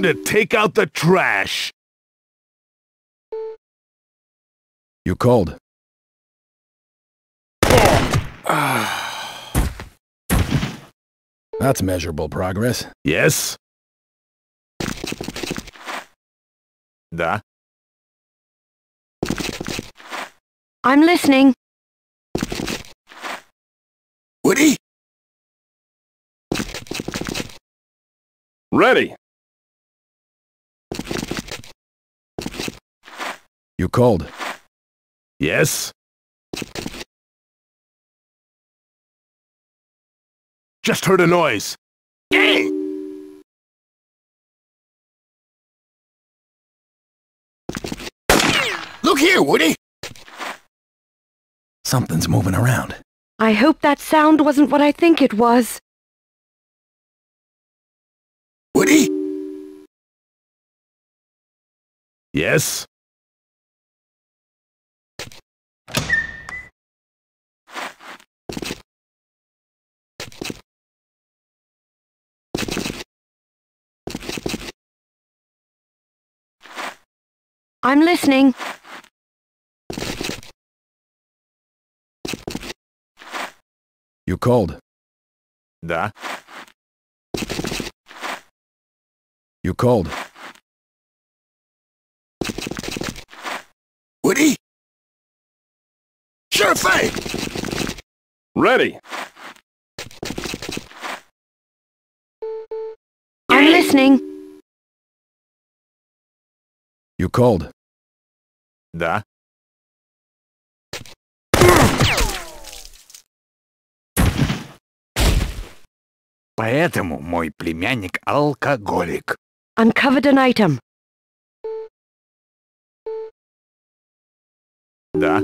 Time to take out the trash. You called. That's measurable progress. Yes? Да. I'm listening. Woody? Ready. You called. Yes? Just heard a noise. Gang! Look here, Woody! Something's moving around. I hope that sound wasn't what I think it was. Woody? Yes? I'm listening. You called. Да. You called. Woody? Sure thing! Ready. I'm listening. You called. Да. Поэтому мой племянник алкоголик. Uncovered an item. Да.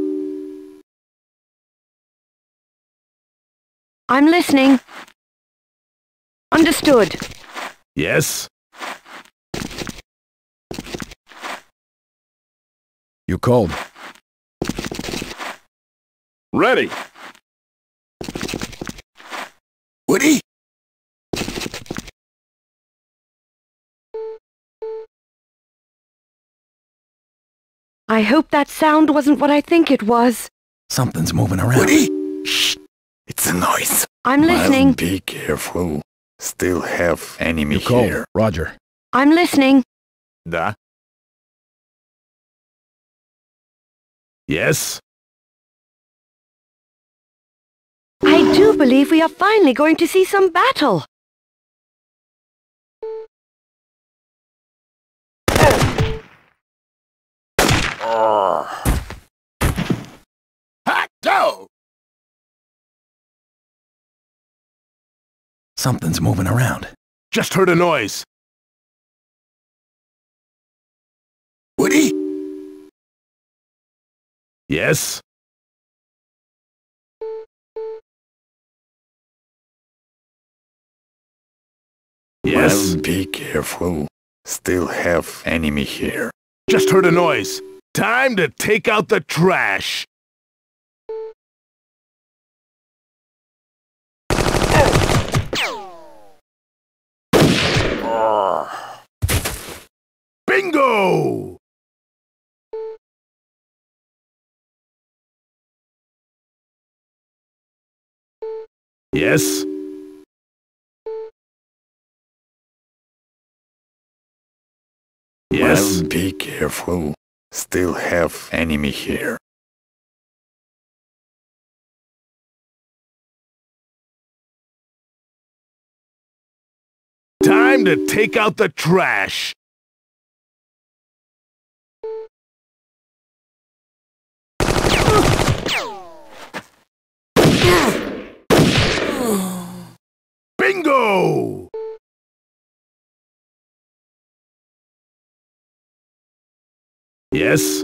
I'm listening. Understood. Yes? You called. Ready. Woody? I hope that sound wasn't what I think it was. Something's moving around. Woody? Shh! It's a noise. I'm listening. Be careful. Still have enemy You called. here. Roger. I'm listening. Да. Yes? I do believe we are finally going to see some battle. Hot go! Something's moving around. Just heard a noise. Yes? Yes? Well, be careful. Still have enemy here. Just heard a noise. Time to take out the trash. Bingo! Yes? Yes? Well, be careful. Still have enemy here. Time to take out the trash. Bingo! Yes?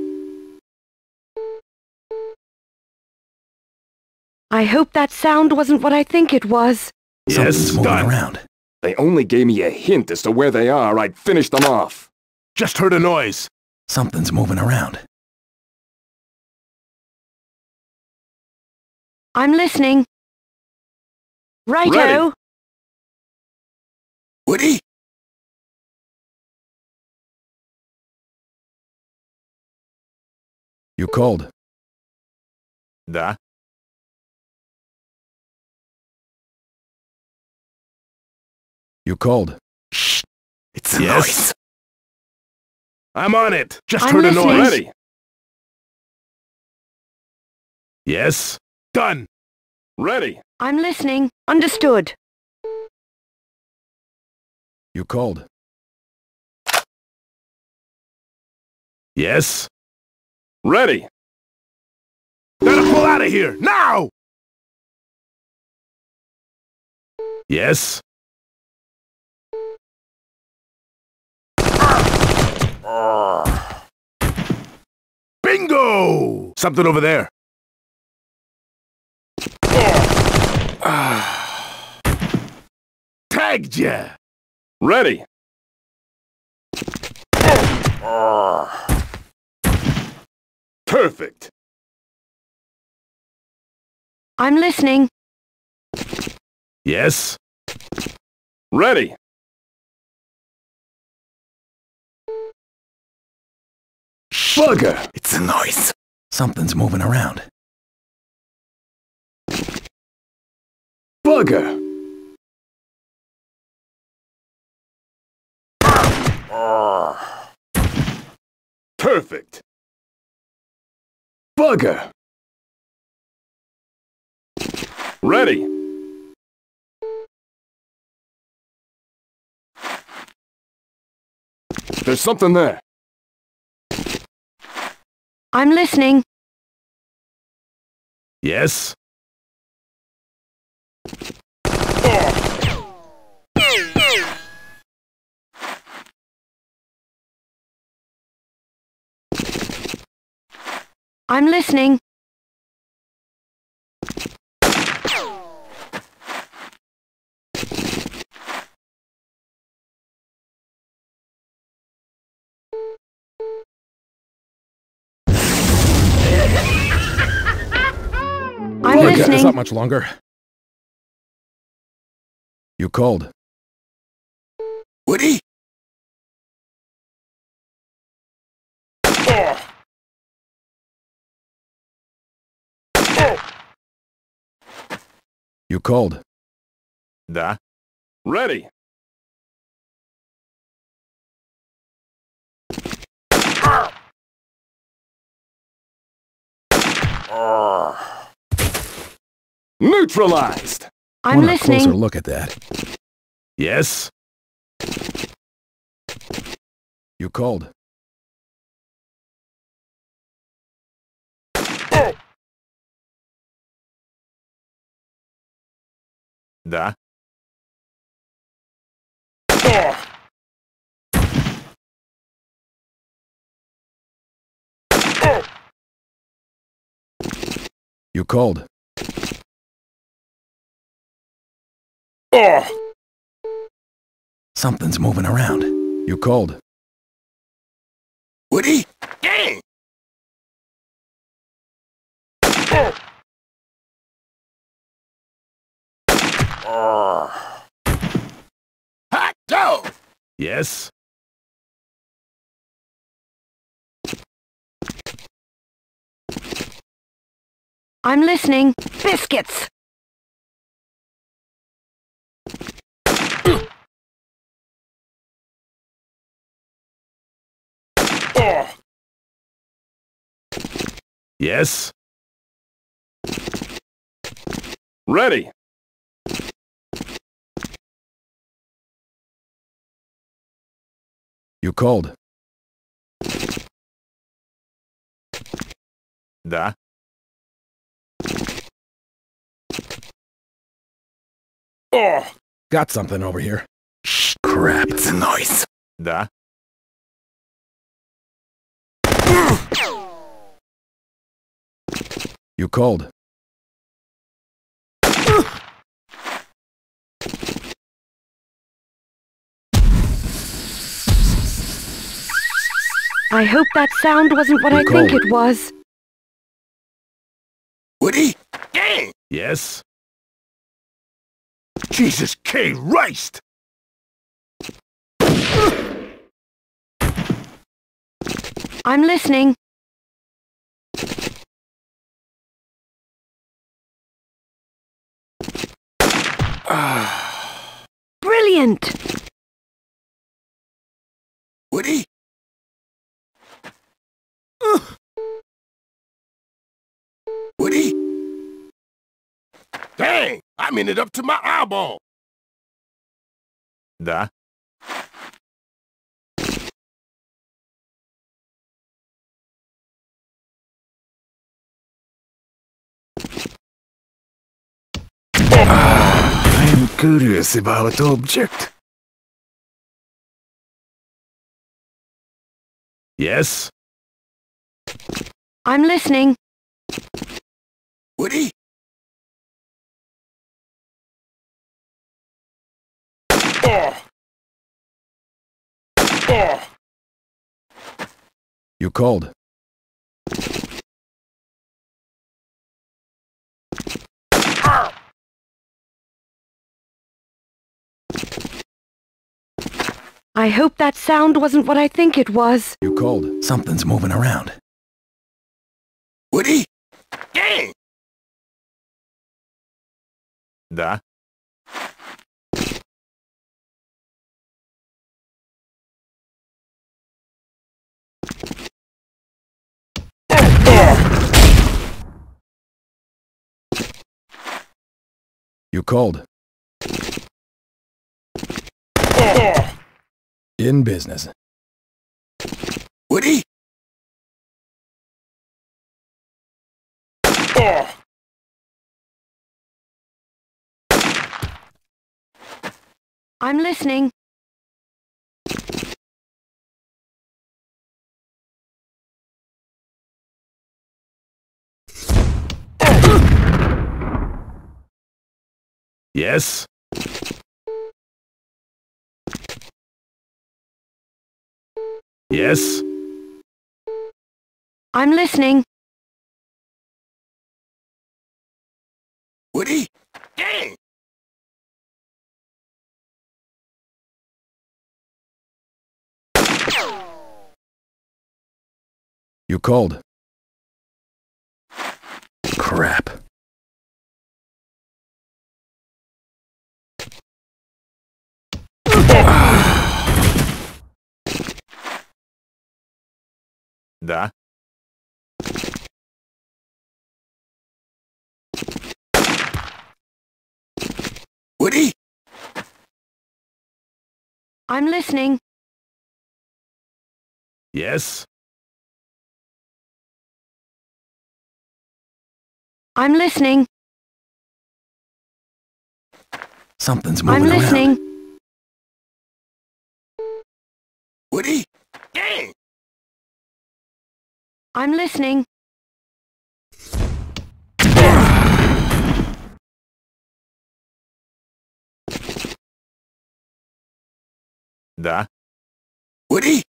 I hope that sound wasn't what I think it was. Yes, moving done. around. They only gave me a hint as to where they are, I'd finish them off. Just heard a noise. Something's moving around. I'm listening. Righto. Ready. Would he? You called. Да. You called. Shh. It's a yes. noise. I'm on it. Just I'm heard a noise. Ready. Yes. Done. Ready. I'm listening. Understood. You called. Yes. Ready. Gotta pull out of here now. Yes. Bingo! Something over there. Tagged ya! Ready. Perfect. I'm listening. Yes. Ready. Bugger! It's a noise. Something's moving around. Bugger! Perfect. Bugger! Ready. There's something there. I'm listening. Yes. I'm listening. I'm Look, It's listening. not much longer. You called. Woody? Oh. You called. Да. Ready. Neutralized. I'm Want a closer look at that. Yes. You called. Да. You called. Something's moving around. You called. Woody? Hot go! Yes. I'm listening. Biscuits. Yes. Ready. You called. Да. Got something over here. Crap. It's a noise. Да. You called. I hope that sound wasn't what I think it was. Woody? Gang! Yes? Jesus K. Christ! I'm listening. Ah. Brilliant! Woody? Woody? Dang! I'm in it up to my eyeball. Да. I'm curious about object. Yes? I'm listening. Woody? Oh! Oh! You called. Ah! I hope that sound wasn't what I think it was. You called. Something's moving around. Woody? Dang! Да. You called. In business. Woody? I'm listening. Yes? Yes? I'm listening. Woody? Dang! You called. Crap. Да. Woody? I'm listening. Yes? I'm listening. Something's moving I'm around. listening. Woody? Dang! I'm listening. Да. Woody? Woody?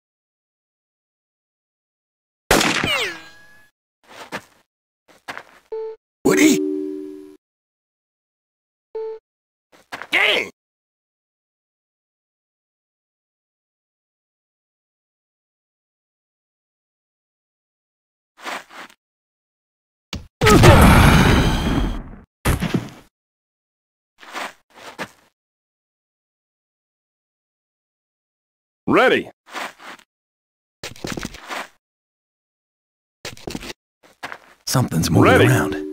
Ready. Something's moving Ready. around.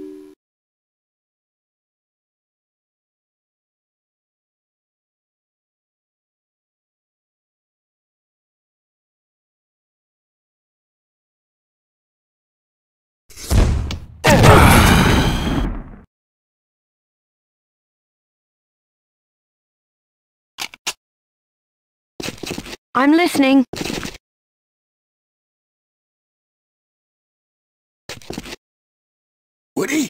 I'm listening. Woody?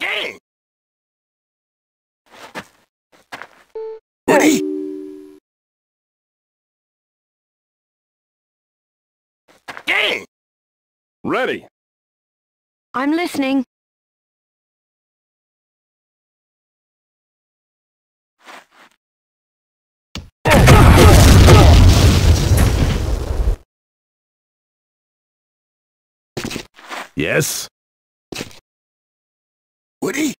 Dang! Woody? Dang! Ready. I'm listening. Yes? Woody?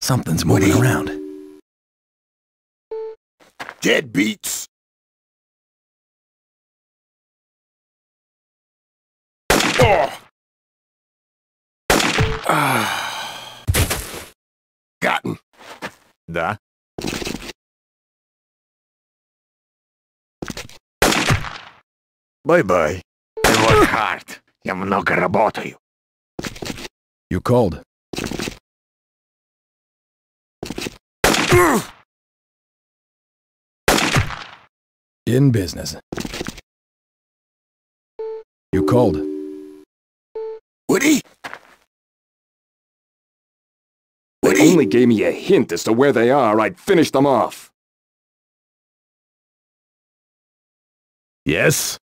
Something's moving Woody? around. Dead beats. Oh. Ah. Gotten. Da? Bye-bye. Work hard. Я много работаю. You called. In business. You called. Woody? They Woody? only gave me a hint as to where they are, I'd finish them off. Yes?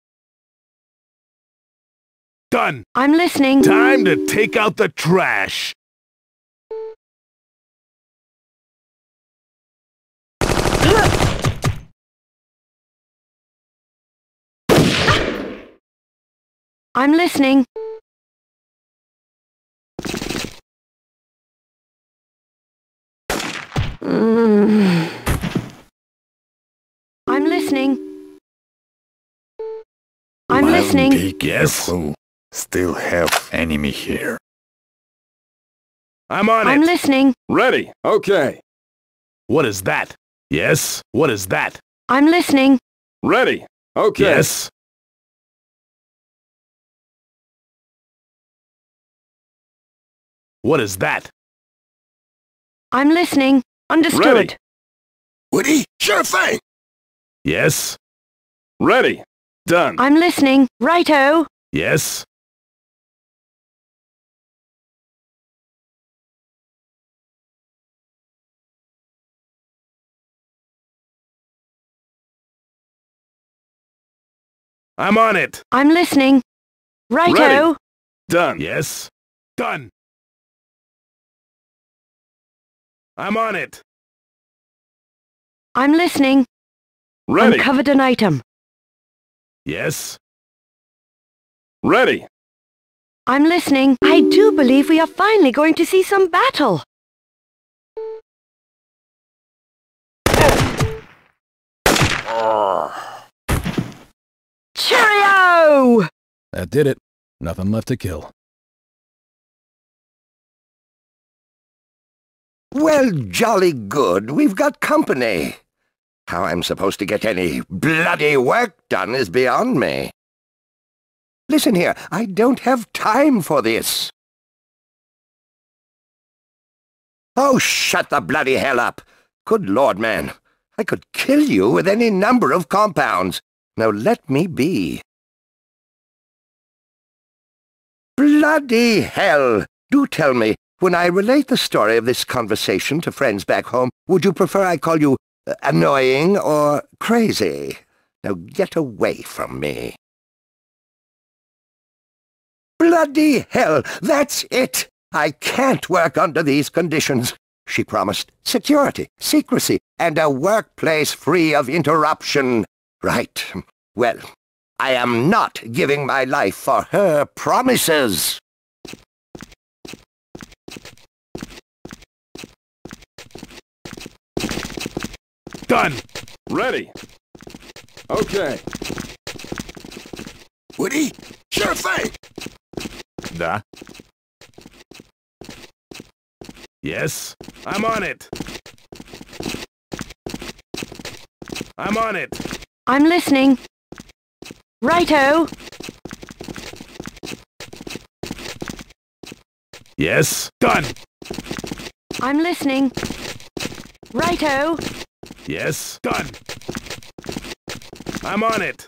Done. I'm listening. Time to take out the trash. I'm listening. Mm. I'm listening. I'm Well, listening. Be Yes? careful. Still have enemy here. I'm on it! I'm listening. Ready. Okay. What is that? Yes? What is that? I'm listening. Ready. Okay. Yes? What is that? I'm listening. Understood. Ready. Woody? Sure thing. Yes? Ready. Done. I'm listening. Righto. Yes? I'm on it. I'm listening. Righto. Ready. Done. Yes? Done. I'm on it. I'm listening. Ready. Uncovered an item. Yes? Ready. I'm listening. I do believe we are finally going to see some battle. Cheerio! That did it. Nothing left to kill. Well, jolly good. We've got company. How I'm supposed to get any bloody work done is beyond me. Listen here, I don't have time for this. Oh, shut the bloody hell up. Good Lord, man. I could kill you with any number of compounds. Now let me be. Bloody hell! Do tell me, when I relate the story of this conversation to friends back home, would you prefer I call you uh, annoying or crazy? Now get away from me. Bloody hell, that's it! I can't work under these conditions. She promised security, secrecy, and a workplace free of interruption. Right. Well, I am not giving my life for her promises. Done. Ready. Okay. Woody? Sure thing. Da? Yes? I'm on it. I'm on it. I'm listening. Righto. Yes? Done. I'm listening. Righto. Yes? Done. I'm on it.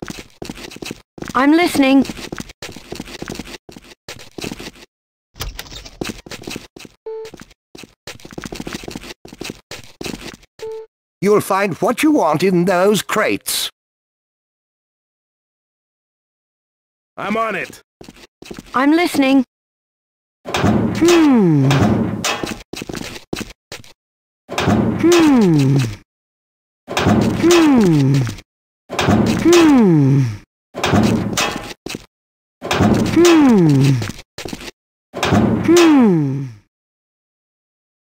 I'm listening. You'll find what you want in those crates. I'm on it. I'm listening. Hmm. Hmm. Hmm. Hmm. Hmm. Hmm.